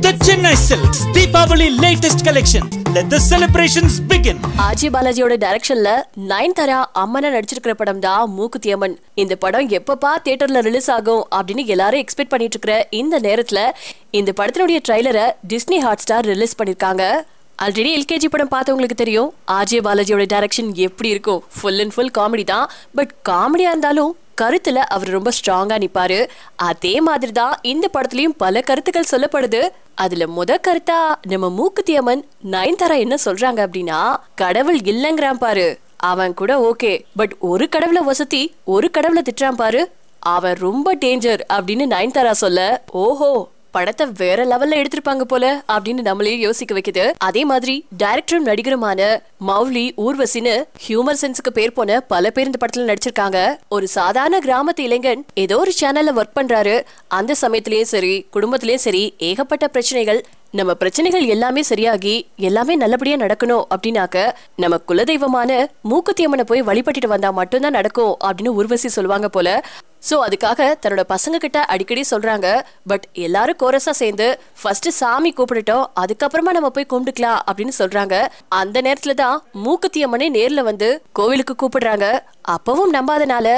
The Chennai Silks Deepavali latest collection. Let the celebrations begin. ஆஜி பாலாஜியோட டைரக்ஷன்ல நயன்தாரா அம்மனா நடிச்சிருக்கிற படம் தான் மூக்குத்தி அம்மன். இந்த படம் எப்பப்பா தியேட்டர்ல ரிலீஸ் ஆகும் அப்படின்னு எல்லாரும் எக்ஸ்பெக்ட் பண்ணிட்டு இருக்கிற இந்த நேரத்துல இந்த படத்தினுடைய ட்ரைலரை டிஸ்னி ஹாட் ஸ்டார் ரிலீஸ் பண்ணிருக்காங்க. ஆல்ரெடி எல்கேஜி படம் பார்த்தவங்களுக்கு தெரியும். ஆர்ஜே பாலாஜியோட டைரக்ஷன் எப்படி இருக்கும்? ஃபுல் அண்ட் ஃபுல் காமெடி தான். பட் காமெடியா இருந்தாலும் கருத்துல அவர் ரொம்ப ஸ்ட்ராங்கா நிப்பாரு. அதே மாதிரி தான் இந்த படத்துலயும் பல கருத்துக்கள் சொல்லப்படுது. அதுல முத கருத்தா நம்ம மூக்குத்தி அம்மன் நயன்தாரா என்ன சொல்றாங்க அப்படின்னா கடவுள் இல்லங்கிறான் பாரு. அவன் கூட ஓகே. பட் ஒரு கடவுளை வசதி ஒரு கடவுளை திட்டுறான் பாரு. அவன் ரொம்ப டேஞ்சர் அப்படின்னு நயன்தாரா சொல்ல ஓஹோ படத்தை வேற லெவல்ல எடுத்திருப்பாங்க போல அப்படின்னு நம்மளையே யோசிக்க வைக்குது. அதே மாதிரி டைரக்டரும் நடிகருமான மௌலி ஊர்வசின்னு ஹியூமர் சென்ஸுக்கு பேர் போன பல பேர் இந்த படத்துல நடிச்சிருக்காங்க. ஒரு சாதாரண கிராமத்து இளைஞன் ஏதோ ஒரு சேனல்ல ஒர்க் பண்றாரு. அந்த சமயத்திலயும் சரி குடும்பத்திலயும் சரி ஏகப்பட்ட பிரச்சனைகள் நம்ம பிரச்சனைகள் எல்லாமே சரியாகி எல்லாமே நல்லபடியா நடக்கணும் அப்படின்னாக்க நம்ம குலதெய்வமான மூக்குத்தி அம்மனை போய் வழிபட்டுட்டு வந்தா மட்டும்தான் நடக்கும் அப்படின்னு உருவசி சொல்லுவாங்க போல. ஸோ அதுக்காக தன்னோட பசங்க கிட்ட அடிக்கடி சொல்றாங்க. பட் எல்லாரும் கோரஸா சேர்ந்து ஃபர்ஸ்ட் சாமி கூப்பிடட்டும் அதுக்கப்புறமா நம்ம போய் கும்பிட்டுக்கலாம் அப்படின்னு சொல்றாங்க. அந்த நேரத்துல தான் மூக்குத்தி அம்மனே நேர்ல வந்து கோவிலுக்கு கூப்பிடுறாங்க. அப்பவும் நம்பாதனால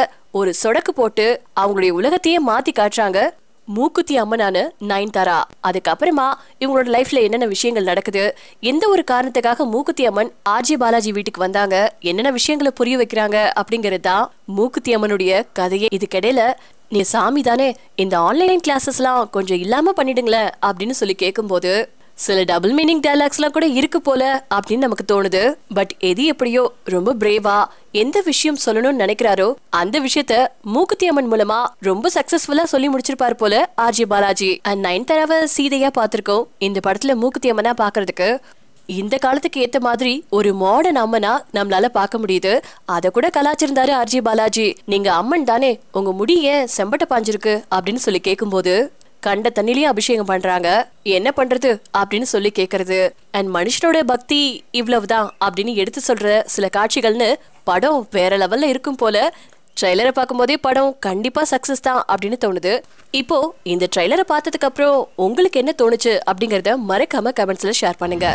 ஒரு சொடக்கு போட்டு அவங்களுடைய உலகத்தையே மாத்தி காட்டுறாங்க. மூக்குத்தி அம்மனான நயன்தாரா. அதுக்கப்புறமா இவங்களோட லைஃப்ல என்னென்ன விஷயங்கள் நடக்குது? எந்த ஒரு காரணத்துக்காக மூக்குத்தி அம்மன் ஆர்ஜி பாலாஜி வீட்டுக்கு வந்தாங்க? என்னென்ன விஷயங்களை புரிய வைக்கிறாங்க? அப்படிங்கிறது தான் மூக்குத்தி அம்மனுடைய கதையே. இதுக்கிடையில நீ சாமி தானே இந்த ஆன்லைன் கிளாஸஸ்லாம் கொஞ்சம் இல்லாம பண்ணிடுங்களேன் அப்படின்னு சொல்லி கேட்கும்போது சில டபுள் மீனிங் டயலாக்ஸ்லாம் கூட இருக்கு போல அப்படின்னு நமக்கு தோணுது. பட் எது எப்படியோ ரொம்ப பிரேவா எந்த விஷயம் சொல்லணும்னு நினைக்கிறாரோ அந்த விஷயத்த மூக்குத்தி அம்மன் மூலமா ரொம்ப சக்சஸ்ஃபுல்லா சொல்லி முடிச்சிருப்பாரு போல ஆர்ஜி பாலாஜி. அண்ட் நயன்தாராவை சீதையா பார்த்திருக்கோம் இந்த படத்துல மூக்குத்தி அம்மனா பாக்குறதுக்கு இந்த காலத்துக்கு ஏத்த மாதிரி ஒரு மாடர்ன் அம்மனா நம்மளால பார்க்க முடியுது. அத கூட கலாச்சிருந்தாரு ஆர்ஜி பாலாஜி. நீங்க அம்மன் தானே உங்க முடிய ஏன் செம்பட்ட பாஞ்சிருக்கு அப்படின்னு சொல்லி கேட்கும்போது கண்ட தண்ணிலேயே அபிஷேகம் பண்றாங்க. என்ன பண்றது அப்படின்னு சொல்லி கேக்குறது. அண்ட் மனுஷனோட பக்தி இவ்வளவுதான் அப்படின்னு எடுத்து சொல்ற சில காட்சிகள்னு படம் வேற லெவல்ல இருக்கும் போல. ட்ரைலரை பார்க்கும்போதே படம் கண்டிப்பாக சக்ஸஸ் தான் அப்படின்னு தோணுது. இப்போ இந்த ட்ரெய்லரை பார்த்ததுக்கு அப்புறம் உங்களுக்கு என்ன தோணுச்சு அப்படிங்கிறத மறக்காம கமெண்ட்ஸில் ஷேர் பண்ணுங்க.